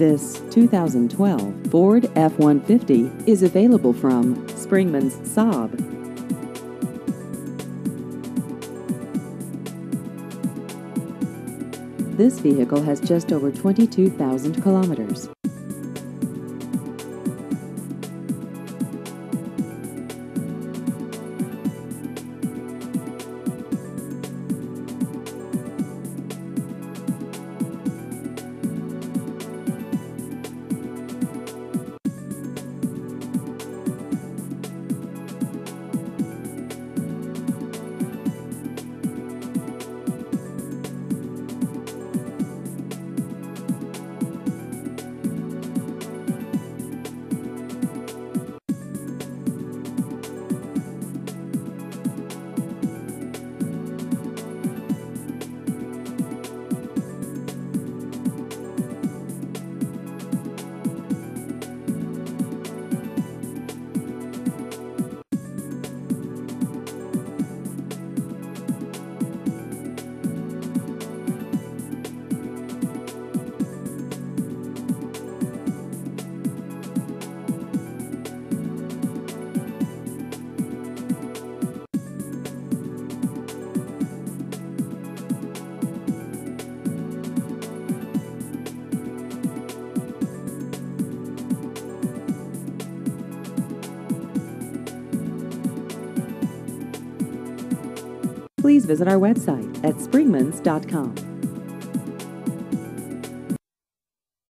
This 2012 Ford F-150 is available from Springman's Saab. This vehicle has just over 22,000 kilometers. Please visit our website at springmans.com.